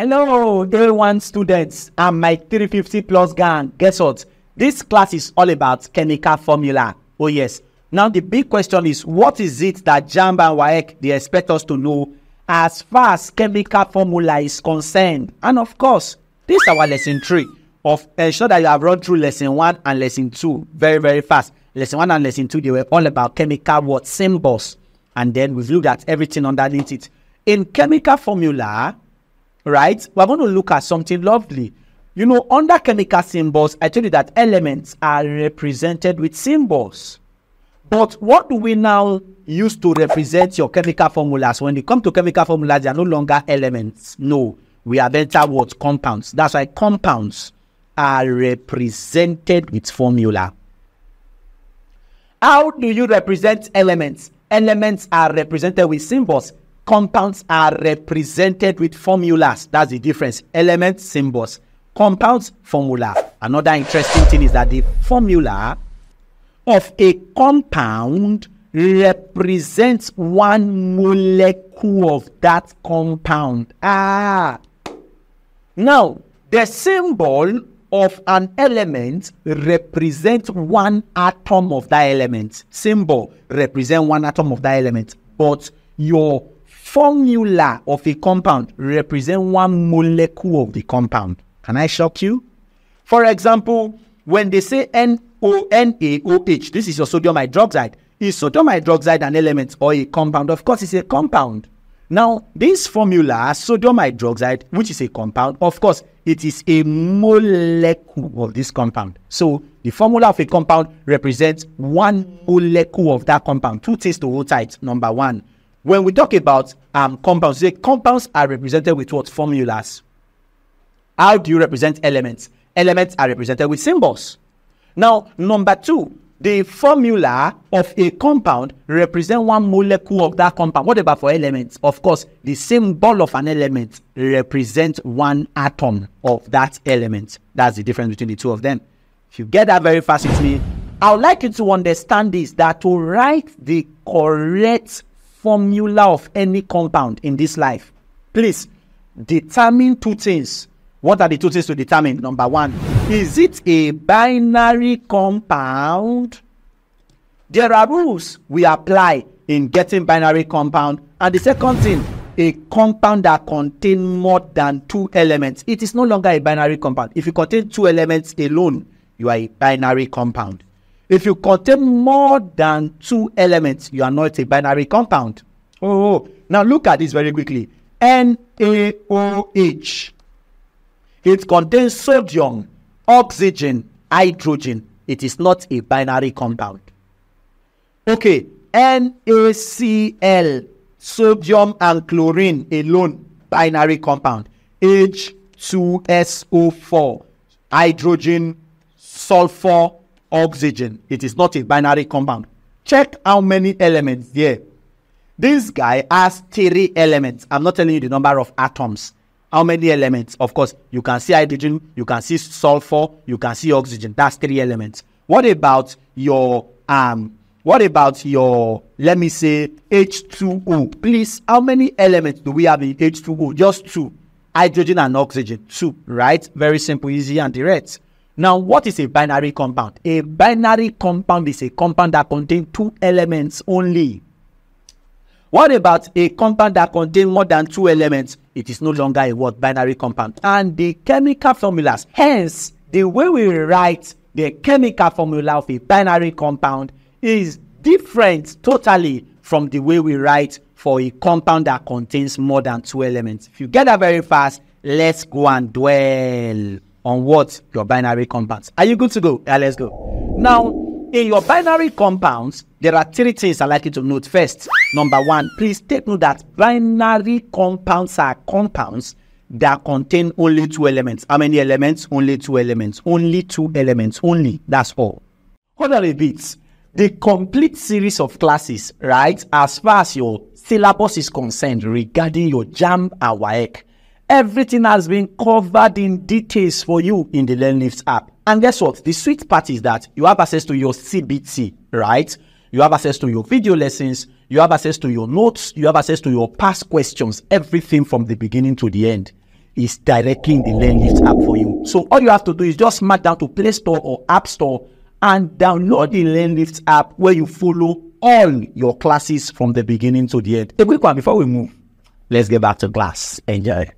Hello, A1 students and my 350 plus gang. Guess what? This class is all about chemical formula. Oh yes. Now the big question is, what is it that JAMB and WAEC they expect us to know as far as chemical formula is concerned? And of course, this is our lesson three of ensure that you have run through lesson one and lesson two very very fast. Lesson one and lesson two they were all about chemical what symbols, and then we've looked at everything underneath it. In chemical formula, right, we're going to look at something lovely. You know, under chemical symbols, I told you that elements are represented with symbols. But what do we now use to represent your chemical formulas? When they come to chemical formulas, they are no longer elements. No, we have entered what? Compounds. That's why compounds are represented with formula. How do you represent elements? Elements are represented with symbols. Compounds are represented with formulas. That's the difference. Elements, symbols. Compounds, formula. Another interesting thing is that the formula of a compound represents one molecule of that compound. Ah. Now, the symbol of an element represents one atom of that element. Symbol represent one atom of that element. But your formula of a compound represent one molecule of the compound. Can I shock you? For example, when they say NONAOH, this is your sodium hydroxide. Is sodium hydroxide an element or a compound? Of course, it's a compound. Now, this formula, sodium hydroxide, which is a compound, of course, it is a molecule of this compound. So, the formula of a compound represents one molecule of that compound. Two things to hold tight. Number one, when we talk about um, compounds, the compounds are represented with what formulas? How do you represent elements? Elements are represented with symbols. Now, number two, the formula of a compound represent one molecule of that compound. What about for elements? Of course, the symbol of an element represents one atom of that element. That's the difference between the two of them. If you get that very fast with me, I would like you to understand this that to write the correct formula of any compound in this life, please determine two things. What are the two things to determine? Number one, is it a binary compound? There are rules we apply in getting binary compound. And the second thing, a compound that contains more than two elements. It is no longer a binary compound. If you contain two elements alone, you are a binary compound. If you contain more than two elements, you are not a binary compound. Oh, oh. now look at this very quickly. NaOH it contains sodium, oxygen, hydrogen. It is not a binary compound. Okay, NaCl, sodium and chlorine alone, binary compound. H2SO4, hydrogen, sulfur, oxygen. It is not a binary compound. Check how many elements there. This guy has three elements. I'm not telling you the number of atoms how many elements? Of course, you can see hydrogen, you can see sulfur, you can see oxygen. That's three elements. What about your um what about your let me say H2O? Please, how many elements do we have in H2O? Just two. Hydrogen and oxygen. Two, right? Very simple, easy, and direct. Now, what is a binary compound? A binary compound is a compound that contains two elements only. What about a compound that contains more than two elements? It is no longer a what binary compound. And the chemical formulas, hence, the way we write the chemical formula of a binary compound is different totally from the way we write for a compound that contains more than two elements. If you get that very fast, let's go and dwell on what your binary compounds. Are you good to go? Yeah, let's go. Now, in your binary compounds, there are three things I'd like you to note. First, number one, please take note that binary compounds are compounds that contain only two elements. How many elements? Only two elements. Only two elements. Only. That's all. Hold on bit. The complete series of classes, right, as far as your syllabus is concerned regarding your JAMB and WAEC, everything has been covered in details for you in the LearnLifts app. And guess what? The sweet part is that you have access to your CBT, right? You have access to your video lessons, you have access to your notes, you have access to your past questions, everything from the beginning to the end. is directly in the LearnLift app for you. So all you have to do is just mark down to Play Store or App Store and download the LearnLift app where you follow all your classes from the beginning to the end. A quick one before we move. Let's get back to class. Enjoy.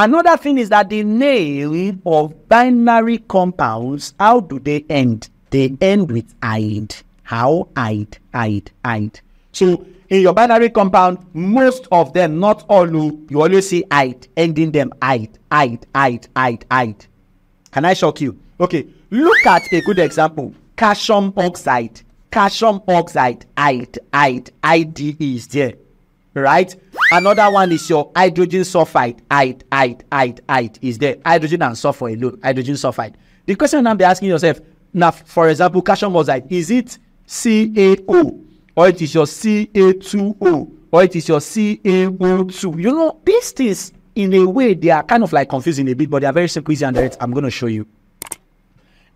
Another thing is that the name of binary compounds, how do they end? They end with "ide." How? "ide," "ide," "ide." So in your binary compound, most of them, not all, you always see "ide," ending them "ide," "ide," "ide," "ide," "ide." Can I shock you? Okay, look at a good example. Calcium oxide. Calcium oxide, "ide," "ide," "ide" is there right? Another one is your hydrogen sulfide, ide, ide, ide, ide is there. Hydrogen and sulfur alone, hydrogen sulfide. The question now be asking yourself, now, for example, calcium oxide, is it CaO or it is your Ca2O or it is your CaO2? You know, these things, in a way, they are kind of like confusing a bit, but they are very simple, easy, and direct. I'm going to show you.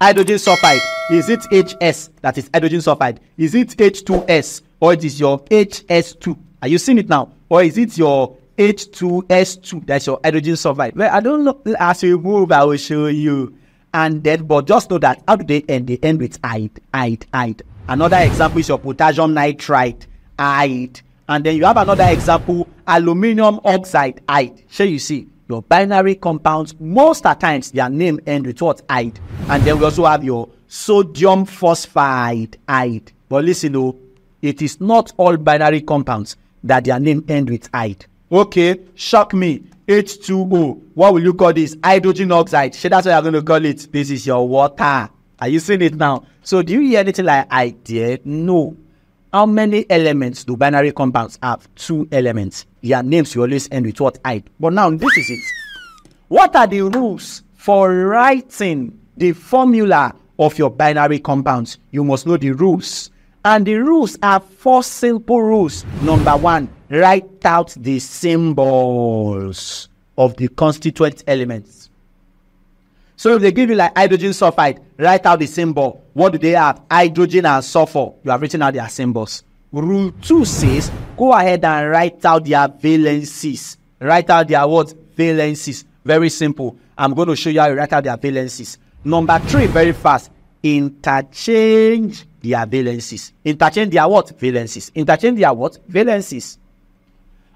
Hydrogen sulfide, is it HS, that is hydrogen sulfide? Is it H2S or it is your HS2? Are you seeing it now? Or is it your H2S2? That's your hydrogen sulfide. Well, I don't know. As we move, I will show you. And then, but just know that how do they end? They end with ide, ide, ide. Another example is your potassium nitride, ide. And then you have another example, aluminium oxide, ide. Sure, you see your binary compounds. Most of the times, their name end with what ide. And then we also have your sodium phosphide, ide. But listen, though, it is not all binary compounds that their name end with ide. Okay, shock me. H2O. What will you call this? Hydrogen oxide. Sure, that's what you're going to call it. This is your water. Are you seeing it now? So do you hear anything like idea? No. How many elements do binary compounds have? Two elements. Their names will always end with what? Ide. But now this is it. What are the rules for writing the formula of your binary compounds? You must know the rules. And the rules are four simple rules. Number one, write out the symbols of the constituent elements. So if they give you like hydrogen sulfide, write out the symbol. What do they have? Hydrogen and sulfur. You have written out their symbols. Rule 2 says, go ahead and write out their valencies. Write out their what? Valencies. Very simple. I'm going to show you how you write out their valencies. Number 3, very fast. Interchange their valencies. Interchange their what? Valencies. Interchange their what? Valencies.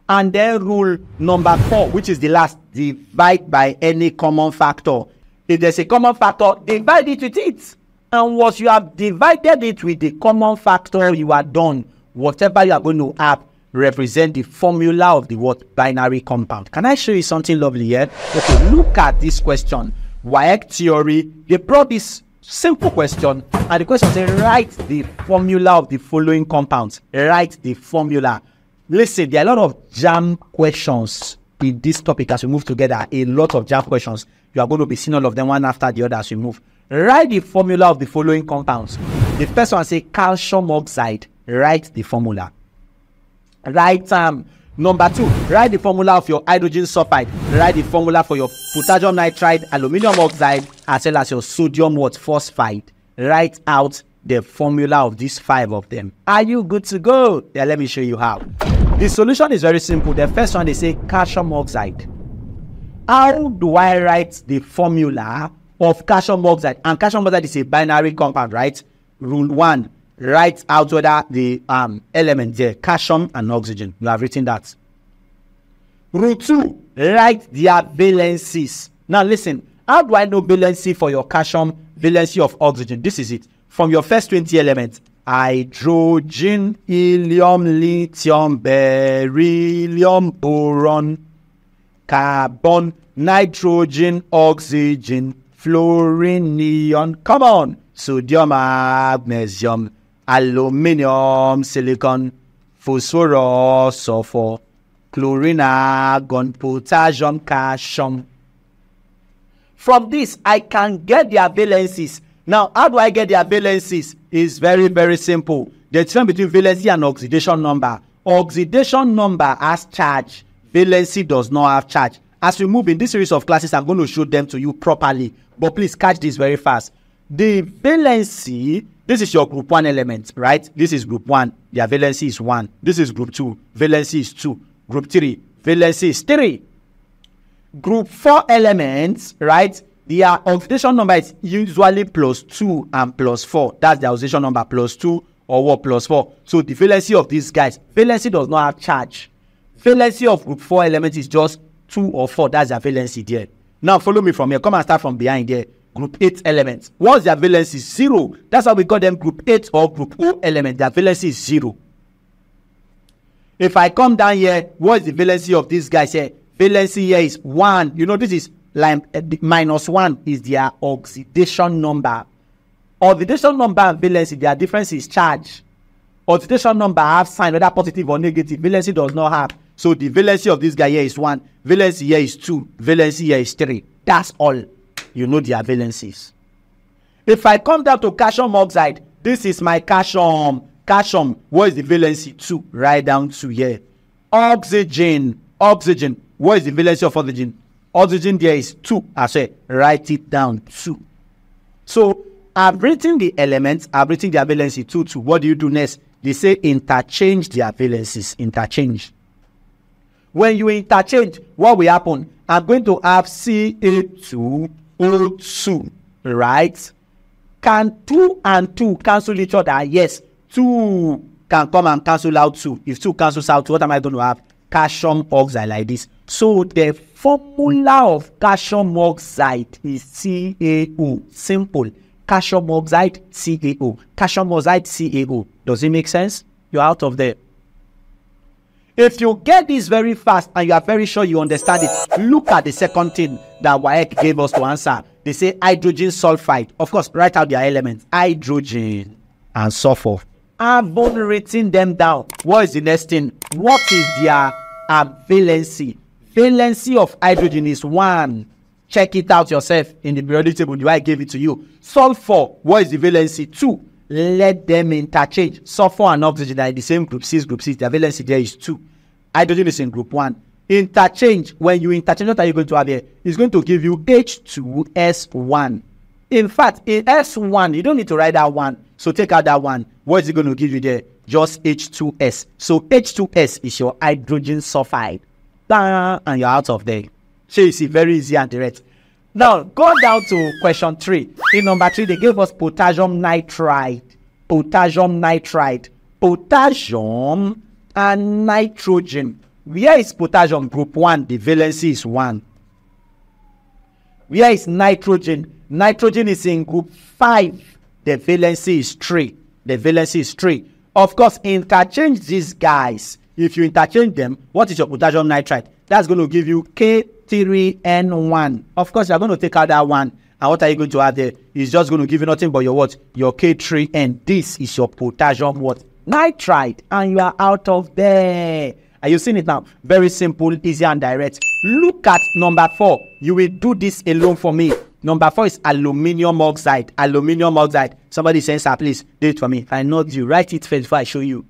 And then rule number four, which is the last, divide by any common factor. If there's a common factor, divide it with it. And once you have divided it with the common factor, you are done. Whatever you are going to have represent the formula of the what binary compound. Can I show you something lovely here? Okay, look at this question. WAEC theory, they brought this simple question. And the question say write the formula of the following compounds. Write the formula. Listen there are a lot of JAMB questions in this topic as we move together. A lot of JAMB questions. You are going to be seeing all of them one after the other as we move. Write the formula of the following compounds. The first one say calcium oxide. Write the formula. Write um Number two, write the formula of your hydrogen sulfide. Write the formula for your potassium nitride, aluminium oxide, as well as your sodium what phosphide. Write out the formula of these five of them. Are you good to go? Yeah, let me show you how. The solution is very simple. The first one they say calcium oxide. How do I write the formula of calcium oxide? And calcium oxide is a binary compound, right? Rule one, write out whether the um, element there, calcium and oxygen. You have written that. Rule two, write their valencies. Now listen, how do I know valency for your calcium, valency of oxygen? This is it. From your first 20 elements, hydrogen, helium, lithium, beryllium, boron, carbon, nitrogen, oxygen, fluorine, neon. Come on. Sodium, magnesium, aluminium, silicon, phosphorus, sulfur, chlorine, argon, potassium, calcium. From this, I can get their valencies. Now, how do I get their valencies? It's very, very simple. The difference between valency and oxidation number. Oxidation number has charge. Valency does not have charge. As we move in this series of classes, I'm going to show them to you properly. But please catch this very fast. The valency this is your group one element, right? This is group one. Their valency is one. This is group two. Valency is two. Group three. Valency is three. group 4 elements, right? Their oxidation number is usually plus 2 and plus 4. That's the oxidation number plus 2 or what plus 4. So the valency of these guys, valency does not have charge. Valency of group 4 elements is just 2 or 4. That's their valency there. Now follow me from here. Come and start from behind there. Group 8 elements. What's their valency? Zero. That's why we call them group 8 or group O element. Their valency is zero. If I come down here, what's the valency of these guys here? Valency here is 1. You know, this is like uh, minus 1 is their oxidation number. Oxidation number and valency, their difference is charge. Oxidation number have sign, whether positive or negative. Valency does not have. So the valency of this guy here is 1. Valency here is 2. Valency here is 3. That's all. You know their valencies. If I come down to calcium oxide, this is my calcium. Calcium, what is the valency? 2. Right down to here. Oxygen. Oxygen. What is the valency of oxygen? Oxygen there is 2. I say, write it down. 2. So, I've written the elements. I've written their valency 2, 2. What do you do next? They say interchange their valencies. Interchange. When you interchange, what will happen? I'm going to have Ca2O2, right? Can 2 and 2 cancel each other? Yes. 2 can come and cancel out 2. If 2 cancels out 2, what am I going to have? Calcium oxide like this. So the formula of calcium oxide is CaO. Simple. Calcium oxide, CaO. Calcium oxide, CaO. Does it make sense? You're out of there. If you get this very fast and you are very sure you understand it, look at the second thing that WAEC gave us to answer. They say hydrogen sulfide. Of course, write out their elements. Hydrogen and sulfur. I've only written them down. What is the next thing? What is their uh, valency? Valency of hydrogen is 1. Check it out yourself in the periodic table. Do I gave it to you? Sulfur, what is the valency? 2 let them interchange. Sulfur and oxygen are in the same group, 6 group 6. Their valency there is 2. Hydrogen is in group 1. Interchange, when you interchange, what are you going to have here? It's going to give you H2S1. In fact, in S1, you don't need to write that one. So take out that one. What is it going to give you there? Just H2S. So H2S is your hydrogen sulfide. And you're out of there. So you see, very easy and direct. Now, go down to question three. In number three, they gave us potassium nitride. Potassium nitride. Potassium and nitrogen. Where is potassium? Group 1. The valency is 1. Where is nitrogen? Nitrogen is in group 5. The valency is 3. The valency is 3. Of course, interchange these guys. If you interchange them, what is your potassium nitride? That's going to give you K 3N1. Of course, you're going to take out that one. And what are you going to add there? It's just going to give you nothing but your what? Your K3N. This is your potassium what? Nitride. And you are out of there. Are you seeing it now? Very simple, easy and direct. Look at number four. You will do this alone for me. Number four is aluminium oxide. Aluminium oxide. Somebody says, sir, please do it for me. I know you, write it first before I show you.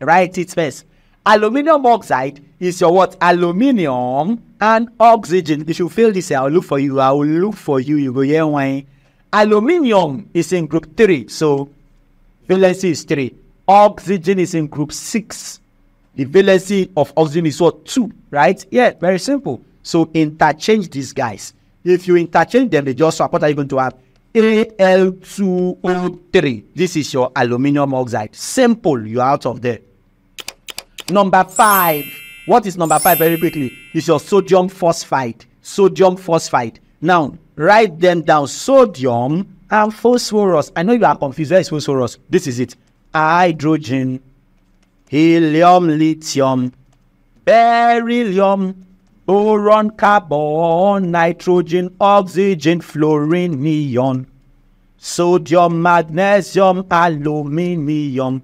Write it first. Aluminium oxide is your what? Aluminium and oxygen. You feel this, I'll look for you. I will look for you. You go here why? Aluminium is in group three, so valency is three. Oxygen is in group six. The valency of oxygen is what? Two, right? Yeah, very simple. So interchange these guys. If you interchange them, they just. What are you going to have? Al2O3. This is your aluminium oxide. Simple. You're out of there. Number five. What is number five very quickly? Is your sodium phosphide. Sodium phosphide. Now, write them down. Sodium and phosphorus. I know you are confused. Where is phosphorus? This is it. Hydrogen, helium, lithium, beryllium, boron, carbon, nitrogen, oxygen, fluorine, neon, sodium, magnesium, aluminium,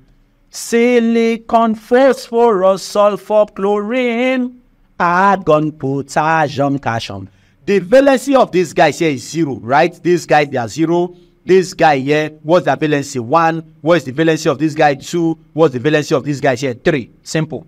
silicon, phosphorus, sulfur, chlorine, argon, potassium, calcium. The valency of these guys here is zero, right? These guys, they are zero. This guy here, what's the valency? One. What's the valency of this guy? Two. What's the valency of this guy here? Three. Simple.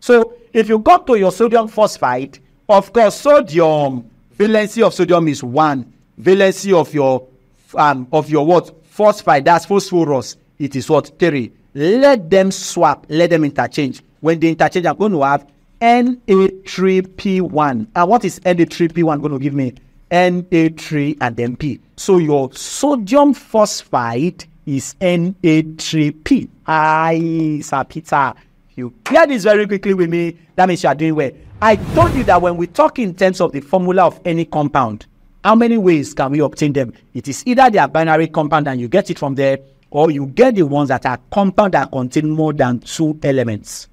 So if you go to your sodium phosphide, of course, sodium, valency of sodium is one. Valency of your um of your what? Phosphide, that's phosphorus. It is what? Three let them swap, let them interchange. When they interchange, I'm going to have Na3P1. And uh, what is Na3P1 going to give me? Na3 and then P. So your sodium phosphide is Na3P. Aye, Sir Peter. You clear this very quickly with me. That means you are doing well. I told you that when we talk in terms of the formula of any compound, how many ways can we obtain them? It is either they are binary compound and you get it from there, or you get the ones that are compound that contain more than two elements.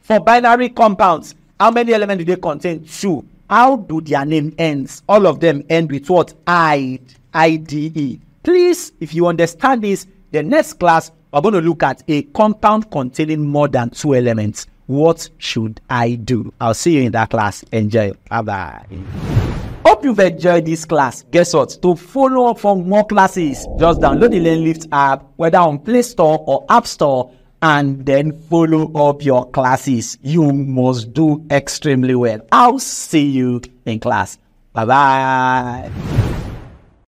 For binary compounds, how many elements do they contain? Two. How do their name ends? All of them end with what? I, I-D-E. Please, if you understand this, the next class, we're going to look at a compound containing more than two elements. What should I do? I'll see you in that class. Enjoy. Bye-bye. Hope you've enjoyed this class. Guess what? To follow up for more classes, just download the LearnLift app, whether on Play Store or App Store, and then follow up your classes. You must do extremely well. I'll see you in class. Bye bye.